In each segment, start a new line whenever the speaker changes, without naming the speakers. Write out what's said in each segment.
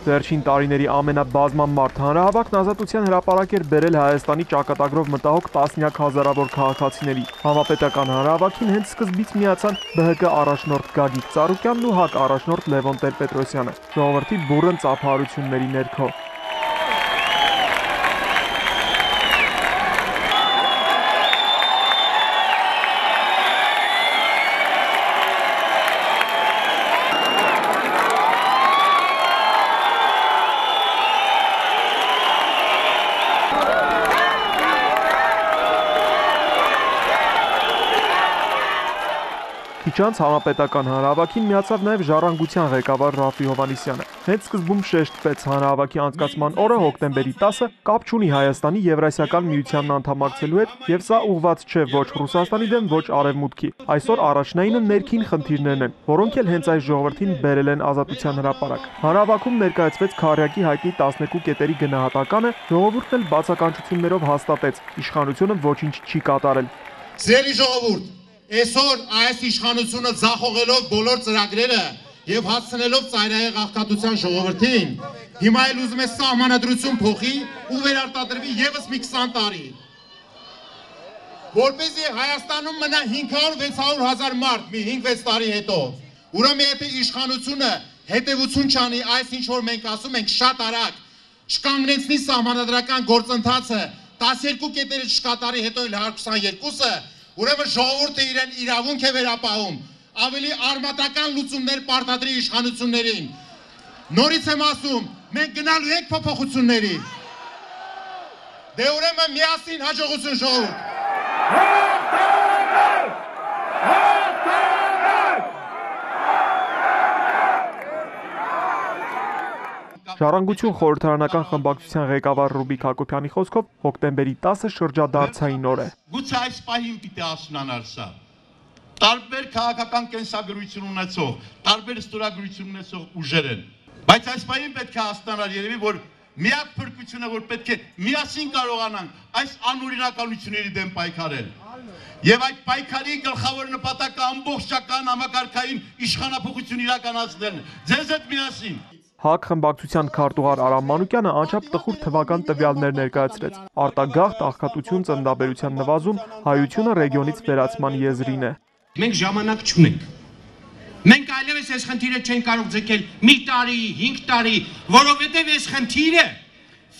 Վերջին տարիների ամենաբազմանմարդ հանրահավաքն ազատության հրապարակ էր բերել Հայաստանի ճակատագրով մտահոգ տասնյակ հազարավոր քաղաքացիների։ Համապետական հանրահավաքին հենց սկզբից միացան ԲՀԿ առաջնորդ Գագիկ Ծառուկյանն ու ՀԱԿ առաջնորդ Լևոն Տեր-Պետրոսյանը։ Ժողովրդի բուրըն ծափահարությունների ներքո Քիչ անց համապետական հանրահավաքին միացավ նաև ժառանգության ղեկավար Ռաֆի Հովանիսյանը։ Հենց սկզբում շեշտվեց հանրահավաքի անցկացման օրը հոկտեմբերի 10-ը կապ չունի Հայաստանի Եվրասիական միությանն անդամակցելու հետ, եւ սա ուղված չէ ոչ Ռուսաստանի դեմ, ոչ Արևմուտքի։ Այսօր առաջնայինը ներքին խնդիրներն են, որոնք էլ հենց այս ժողովրդին բերել են ազատության հրապարակ։ Հանրահավաքում ներկայացվեց Քարյակի հայտնի 12 կետերի գնահատականը, ժողովուրդն էլ բացականչություններով հաստատեց՝ իշխանությունը ոչինչ չի կատարել։
Ձերի ժողովուրդ, Այսօր այս իշխանությունը ձախողելով բոլոր ծրագրերը եւ հասցնելով ծայրահեղ աղքատության ժողովրդին, հիմա էլ ուզում է սահմանադրություն փոխի ու վերարտադրվի եւս մի 20 տարի։ Որպեսզի Հայաստանում մնա 500-600 հազար մարդ մի 5-6 տարի հետո։ Ուրեմն եթե իշխանությունը հետևություն չանի այս ինչ որ մենք ասում ենք շատ արագ չկանգնեցնի սահմանադրական գործընթացը 12 կետերը չկատարի հետո էլ 122-ը Ուրեմն ժողովուրդը իրեն իրավունք է վերապահում ավելի արմատական լուծումներ պարտադրի իշխանություններին։ Նորից եմ ասում, մենք գնալու ենք փոփոխությունների։ Դե ուրեմն միասին հաջողություն ժողովուրդ։
Ժառանգություն խորհրդարանական խմբակցության ղեկավար Ռուբիկ Հակոբյանի խոսքով հոկտեմբերի 10-ը շրջադարձային օր է։
Գուցե այս պահին պիտի ասնանար սա։ Տարբեր քաղաքական կենսագրություն ունեցող, տարբեր ստորագրություն ունեցող ուժեր են։ Բայց այս պահին պետք է ասնանար երևի, որ միակ փրկությունը, որ պետք է միասին կարողանանք այս անօրինականությունների դեմ պայքարել։ Եվ այդ պայքարի գլխավոր նպատակը ամբողջական համակարգային իշխանապողություն իրականացնելն։ Ձեզ հետ միասին
ՀԱԿ խմբակցության քարտուղար Արամ Մանուկյանը անչափ տխուր թվական տվյալներ ներկայացրեց։ Արտագաղթ աղքատություն ծնդաբերության նվազում հայությունը ռեգիոնից վերացման եզրին է։
Մենք ժամանակ չունենք։ Մենք այլևս այս խնդիրը չենք կարող ձգել մի տարի, 5 տարի, որովհետև այս խնդիրը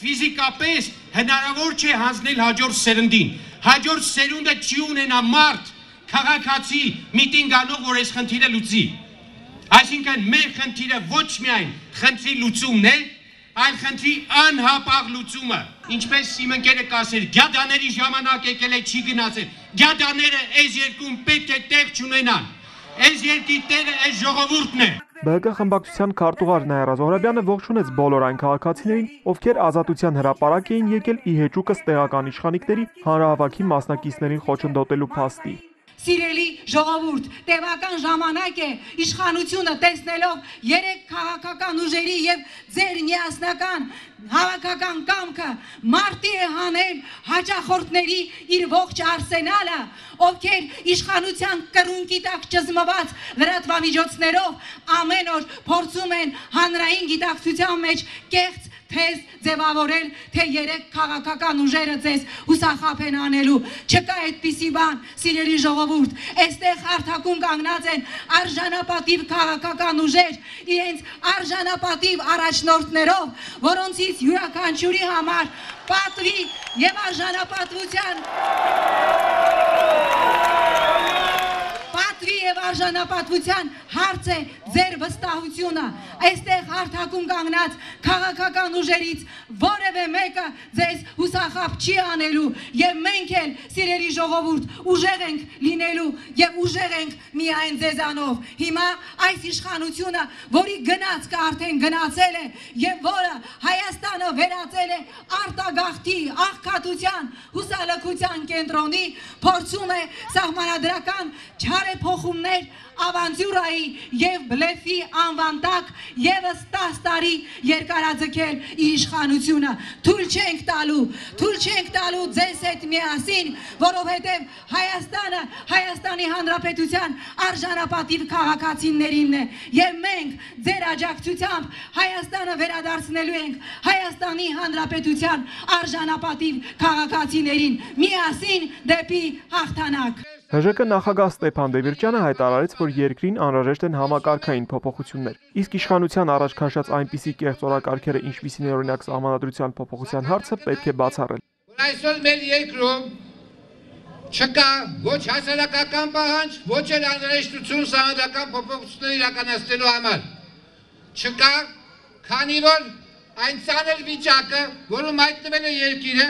ֆիզիկապես հնարավոր չէ հանձնել հաջորդ սերնդին։ Հաջորդ սերունդը չի ունենա մարդ, քաղաքացի, միտինգ անող, որ այս խնդիրը լուծի։ Այսինքն մեր խնդիրը ոչ միայն խնդրի լուծումն է, այլ խնդրի անհապաղ լուծումը։ Ինչպես իմ ընկերը կասեր, գյադաների ժամանակ եկել է չի գնացել։ Գյադաները այս երկում պետք է տեղ չունենան։ Այս երկի տեղը այս ժողովուրդն է։
ԲՀԿ խմբակցության քարտուղար Նայրա Զոհրաբյանը ողջունեց բոլոր այն քաղաքացիներին, ովքեր ազատության հրապարակ էին եկել ի հեճուկս տեղական իշխանիկների հանրահավաքի մասնակիցներին խոչընդոտելու փաստի
սիրելի ժողովուրդ, տևական ժամանակ է իշխանությունը տեսնելով երեք քաղաքական ուժերի եւ ձեր միասնական հավաքական կամքը մարտի է հանել հաջախորդների իր ողջ արսենալը, ովքեր իշխանության կրունկի տակ ճզմված լրատվամիջոցներով ամեն օր փորձում են հանրային գիտակցության մեջ կեղծ թեզ ձևավորել, թե երեք քաղաքական ուժերը ձեզ հուսախապ են անելու։ Չկա այդպիսի բան, սիրելի ժողովուրդ։ Այստեղ հարթակում կանգնած են արժանապատիվ քաղաքական ուժեր, իրենց արժանապատիվ առաջնորդներով, որոնցից յուրաքանչյուրի համար պատվի եւ արժանապատվության եւ արժանապատվության հարց է ձեր վստահությունը այստեղ հարթակում կանգնած քաղաքական ուժերից որևէ մեկը ձեզ հուսախապ չի անելու եւ մենք էլ սիրելի ժողովուրդ ուժեղ ենք լինելու եւ ուժեղ ենք միայն ձեզանով հիմա այս իշխանությունը որի գնացքը արդեն գնացել է եւ որը Հայաստանը վերածել է արտագաղթի աղքատության հուսալքության կենտրոնի փորձում է սահմանադրական չարե փոխումներ ավանտյուրայի եւ բլեֆի անվան տակ եւս 10 տարի երկարաձգել իշխանությունը։ Թույլ չենք տալու, թույլ չենք տալու ձեզ հետ միասին, որովհետեւ Հայաստանը Հայաստանի Հանրապետության արժանապատիվ քաղաքացիներինն է եւ մենք ձեր աջակցությամբ Հայաստանը վերադարձնելու ենք Հայաստանի Հանրապետության արժանապատիվ քաղաքացիներին միասին դեպի հաղթանակ։
ՀԺԿ նախագահ Ստեփան Դևիրճյանը հայտարարեց, որ երկրին անհրաժեշտ են համակարգային փոփոխություններ։ Իսկ իշխանության առաջ քաշած այնպիսի կեղծ օրակարգերը, ինչպիսին է օրինակ սահմանադրության փոփոխության հարցը, պետք է բացառել։
այսօր մեր երկրում չկա ոչ հասարակական պահանջ, ոչ էլ անհրաժեշտություն սահմանադրական փոփոխություններ իրականացնելու համար։ Չկա, քանի որ այն ցաներ վիճակը, որում հայտնվել է երկիրը,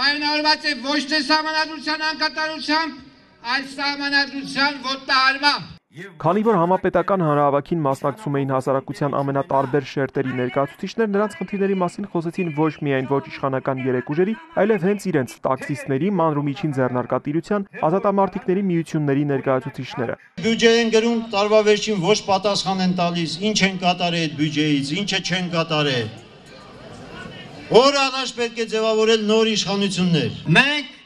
պայմանավորված է ոչ թե սահմանադրության անկատարությամբ, այլ սահմանադրության ոտնահարմամբ։
Քանի որ համապետական հանրահավաքին մասնակցում էին հասարակության ամենատարբեր շերտերի ներկայացուցիչներ, նրանց խնդիրների մասին խոսեցին ոչ միայն ոչ իշխանական երեք ուժերի, այլև հենց իրենց տաքսիստների, մանրումիջին ձեռնարկատիրության, ազատամարտիկների միությունների ներկայացուցիչները։
Բյուջե են գրում, տարվա վերջին ոչ պատասխան են տալիս, ինչ են կատարել այդ բյուջեից, ինչը չեն կատարել։ Օր առաջ պետք է ձևավորել նոր իշխանություններ։
Մենք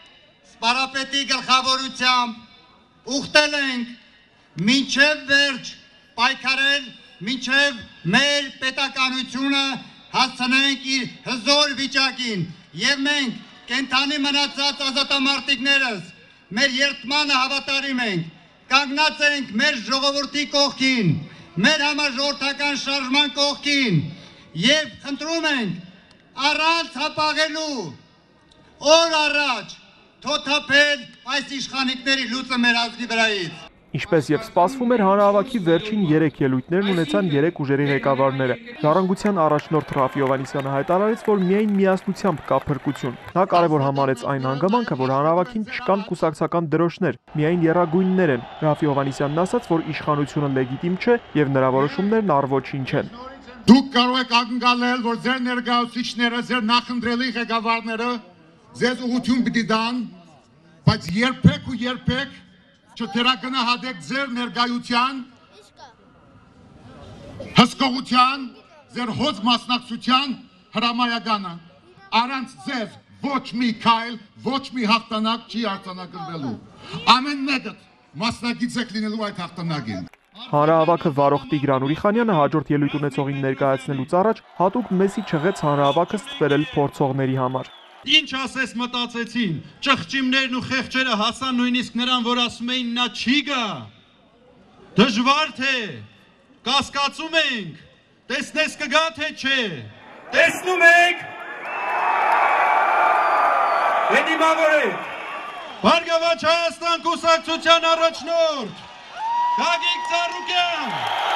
սպարապետի գլխավորությամբ ուխտել ենք մինչև վերջ պայքարել, մինչև մեր պետականությունը հասցնենք իր հզոր վիճակին եւ մենք կենթանի մնացած ազատամարտիկներս մեր երթմանը հավատարիմ ենք, կանգնած ենք մեր ժողովրդի կողքին, մեր համաժողովրդական շարժման կողքին եւ խնդրում ենք առանց հապաղելու օր առաջ թոթափել այս իշխանիկների լուծը մեր ազգի վրայից։
Ինչպես եւ սպասվում էր, հանրահավաքի վերջին 3 ելույթներն ունեցան 3 ուժերի ղեկավարները։ Ժառանգության առաջնորդ Ռաֆի Հովանիսյանը հայտարարեց, որ միայն միասնությամբ կա փրկություն։ Նա կարևոր համարեց այն հանգամանքը, որ հանրահավաքին չկան կուսակցական դրոշներ, միայն երագույններ են։ Ռաֆի Հովանիսյանն ասաց, որ իշխանությունը լեգիտիմ չէ եւ նրա որոշումներն առ ոչինչ են։
Դուք կարող եք ակնկալել, որ ձեր ներկայացուցիչները, ձեր նախընտրելի ղեկավարները ձեզ ուղություն պիտի դան, բայց երբեք ու երբեք չթերագնահատեք ձեր ներկայության հսկողության, ձեր հոծ մասնակցության հրամայականը։ Առանց ձեզ ոչ մի քայլ, ոչ մի հաղթանակ չի արձանագրվելու։ Ամեն մեկը մասնակից եք լինելու այդ հաղթանակին։
Հանրահավաքը վարող Տիգրան Ուրիխանյանը հաջորդ ելույթ ունեցողին ներկայացնելուց առաջ հատուկ մեսի չղեց հանրահավաքը ստվերել փորձողների համար։
Ինչ ասես մտածեցին, ճղճիմներն ու խեղճերը հասան նույնիսկ նրան, որ ասում էին նա չի գա։ Դժվար թե, կասկածում ենք, տեսնես կգա թե չէ։ Տեսնում եք։ Հետիմավորեք։ Բարգավաճ Հայաստան կուսակցության առաջնորդ Գագիկ Ծառուկյան։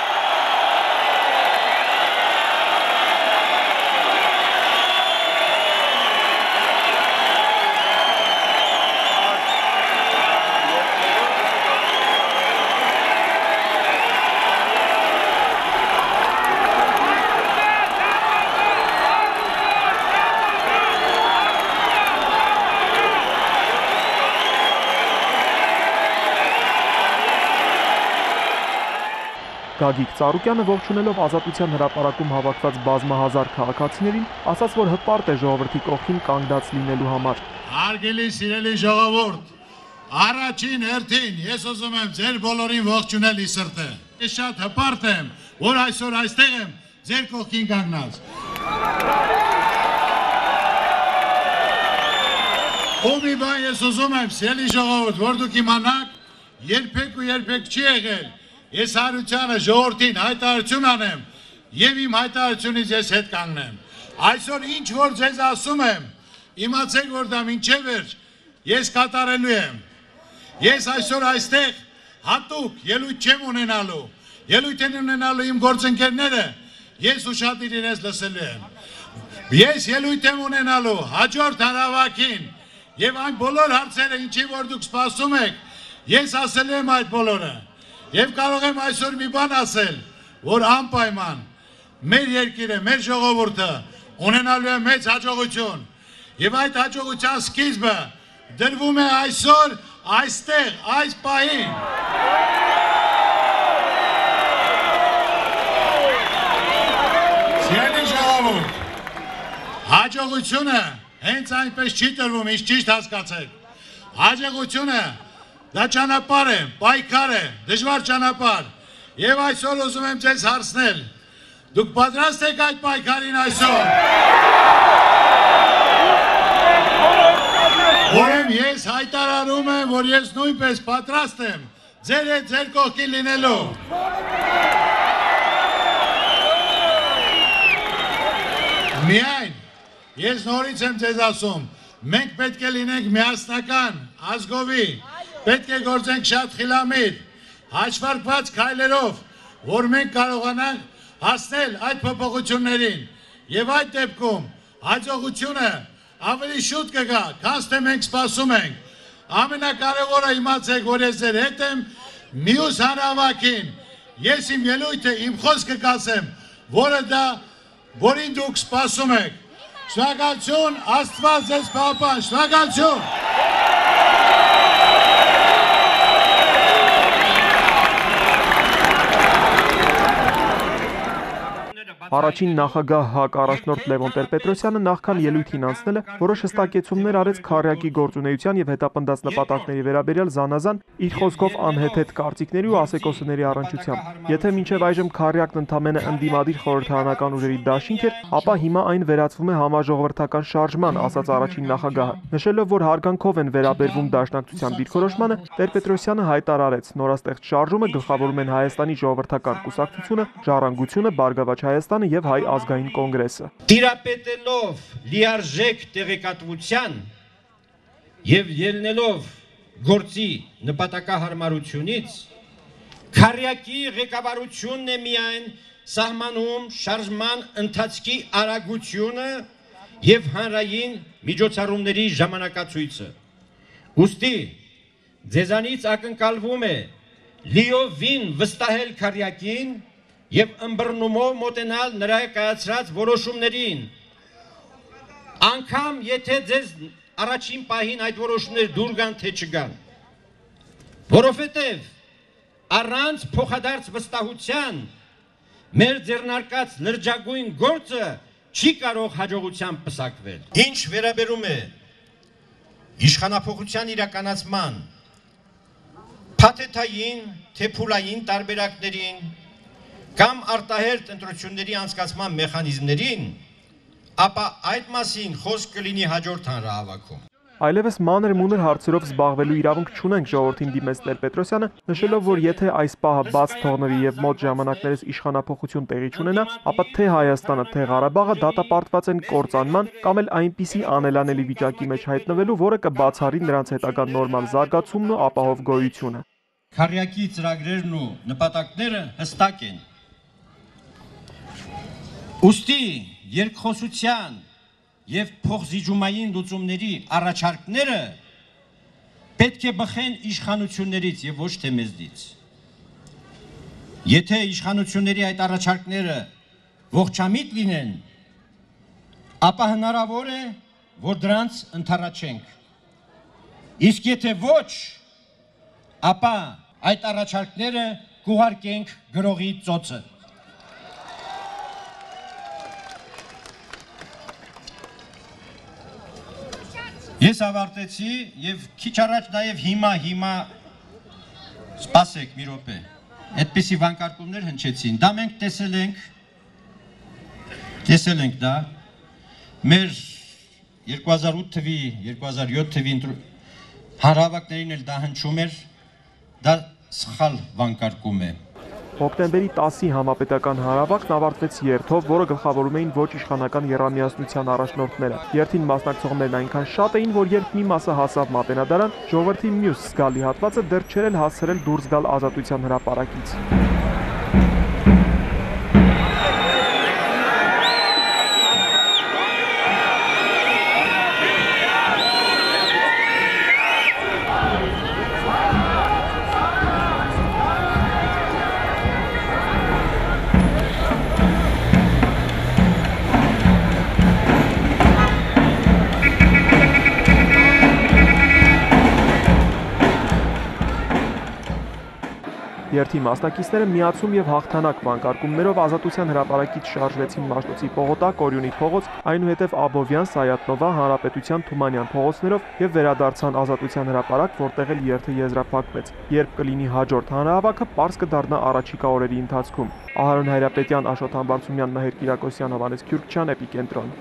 Գագիկ Ծառուկյանը ողջունելով ազատության հրապարակում հավաքված բազմահազար քաղաքացիներին, ասաց, որ հպարտ է ժողովրդի կողքին կանգնած լինելու համար։
Հարգելի սիրելի ժողովուրդ, առաջին հերթին ես ուզում եմ ձեր բոլորին ողջունել ի սրտե։ Ես շատ հպարտ եմ, որ այսօր այստեղ եմ ձեր կողքին կանգնած։ Ու մի բան ես ուզում եմ, սիրելի ժողովուրդ, որ դուք իմանաք, երբեք ու երբեք չի եղել Ես հարությանը ժողովրդին հայտարարություն անեմ եւ իմ հայտարարությունից ես հետ կանգնեմ։ Այսօր ինչ որ ձեզ ասում եմ, իմացեք որ դա ինչև էր, ես կատարելու եմ։ Ես այսօր այստեղ հատուկ ելույթ չեմ ունենալու։ Ելույթ են ունենալու իմ գործընկերները, ես ուշադիր իրենց լսելու եմ։ Ես ելույթ եմ ունենալու հաջորդ հարավակին եւ այն բոլոր հարցերը, ինչի որ դուք սպասում եք, ես ասելու եմ այդ բոլորը։ Եվ կարող եմ այսօր մի բան ասել, որ անպայման մեր երկիրը, մեր ժողովուրդը ունենալու է մեծ հաջողություն։ Եվ այդ հաջողության սկիզբը դրվում է այսօր այստեղ, այս պահին։ Սիրելի ժողովուրդ, հաջողությունը հենց այնպես չի տրվում, ինչ ճիշտ հասկացեք։ Հաջողությունը դա ճանապարհ է, պայքար է, դժվար ճանապարհ։ Եվ այսօր ուզում եմ ձեզ հարցնել. Դուք պատրաստ եք այդ պայքարին այսօր։ Ուրեմն ես հայտարարում եմ, որ ես նույնպես պատրաստ եմ ձեր հետ ձեր կողքին լինելու։ Միայն ես նորից եմ ձեզ ասում, մենք պետք է լինենք միասնական, ազգովի, պետք է գործենք շատ խիլամիտ, հաշվարկված քայլերով, որ մենք կարողանանք հասնել այդ փոփոխություններին եւ այդ դեպքում հաջողությունը ավելի շուտ կգա, քան թե մենք սպասում ենք։ Ամենակարևորը իմացեք, որ ես ձեր հետ եմ մյուս հանրավակին։ Ես իմ ելույթը, իմ խոսքը կասեմ, որը դա որին դուք սպասում եք։ Շնորհակալություն, Աստված ձեզ պահպան, շնորհակալություն։
Առաջին նախագահ հակ առաջնորդ Լևոն Տեր-Պետրոսյանը նախքան ելույթին անցնելը որոշ հստակեցումներ արեց քարյակի գործունեության եւ հետապնդած նպատակների վերաբերյալ զանազան իր խոսքով անհեթեթ կարծիքների ու ասեկոսների առնչությամբ։ Եթե մինչև այժմ քարյակն ընդամենը ընդդիմադիր խորհրդարանական ուժերի դաշինք էր, ապա հիմա այն վերածվում է համաժողովրդական շարժման, ասաց առաջին նախագահը։ Նշելով, որ հարգանքով են վերաբերվում դաշնակցության դիրքորոշմանը, Տեր-Պետրոսյանը հայտարարեց, նորաստեղծ շարժումը գլխավորում են Հայաստանի ժողովրդական կուսակցությունը, Ժառանգությունը, Բարգավաճ Հայաստանը եւ Հայ ազգային կոնգրեսը։
տիրապետելով լիարժեք տեղեկատվության եւ ելնելով գործի նպատակահարմարությունից քարյակի ղեկավարությունն է միայն սահմանում շարժման ընթացքի արագությունը եւ հանրային միջոցառումների ժամանակացույցը ուստի ձեզանից ակնկալվում է լիովին վստահել քարյակին եւ ըմբռնումով մոտենալ նրա կայացրած որոշումներին անկամ եթե ձեզ առաջին պահին այդ որոշումները դուր գան թե չգան որովհետեւ առանց փոխադարձ վստահության մեր ձեռնարկած լրջագույն գործը չի կարող հաջողությամբ պսակվել ինչ վերաբերում է իշխանապողության իրականացման փաթեթային թե փուլային տարբերակներին կամ արտահերտ ընտրությունների անցկացման մեխանիզմներին, ապա այդ մասին խոսք կլինի հաջորդ հանրահավաքում։
Այլևս մանր մունր հարցերով զբաղվելու իրավունք չունենք ժողովրդին դիմեց Տեր-Պետրոսյանը, նշելով, որ եթե այս պահը բաց թողնվի եւ մոտ ժամանակներս իշխանապողություն տեղի չունենա, ապա թե Հայաստանը, թե Ղարաբաղը դատապարտված են կործանման կամ էլ այնպիսի անելանելի վիճակի մեջ հայտնվելու, որը կբացառի նրանց հետագա նորմալ զարգացումն ու ապահով գոյությունը։
Քարյակի ծրագրերն ու նպատակները հստակ են։ Ոստի երկխոսության եւ փոխզիջումային լուծումների առաջարկները պետք է բխեն իշխանություններից եւ ոչ թե մեզնից։ Եթե իշխանությունների այդ առաջարկները ողջամիտ լինեն, ապա հնարավոր է, որ դրանց ընթառաջենք։ Իսկ եթե ոչ, ապա այդ առաջարկները կուղարկենք գրողի ծոցը։ Ես ավարտեցի եւ քիչ առաջ նաեւ հիմա հիմա սպասեք մի րոպե։ Այդպիսի վանկարկումներ հնչեցին։ Դա մենք տեսել ենք տեսել ենք դա մեր 2008 թվի 2007 թվի հանրահավաքներին էլ դա հնչում էր դա սխալ վանկարկում է
Հոկտեմբերի 10-ի համապետական հանրավակն ավարտվեց երթով, որը գլխավորում էին ոչ իշխանական երամիասնության առաջնորդները։ Երթին մասնակցողներն այնքան շատ էին, որ երբ մի մասը հասավ Մատենադարան, ժողովրդի մյուս զգալի հատվածը դեռ չէր հասցրել դուրս գալ ազատության հրապարակից։ Երթի մասնակիցները միացում եւ հաղթանակ վանկարկումներով ազատության հրապարակից շարժվեցին Մաշտոցի պողոտակ, Օրյունի փողոց, այնուհետև Աբովյան, Սայատնովա, Հանրապետության Թումանյան փողոցներով եւ վերադարձան ազատության հրապարակ, որտեղ էլ երթը եզրափակվեց։ Երբ կլինի հաջորդ հանրահավաքը, པարս կդառնա առաջիկա օրերի ընթացքում։ Ահարոն Հայրապետյան, Աշոտ Համբարձումյան, Մհեր Կիրակոսյան, Հովանես Քյուրքչյան, Էպիկենտրոն։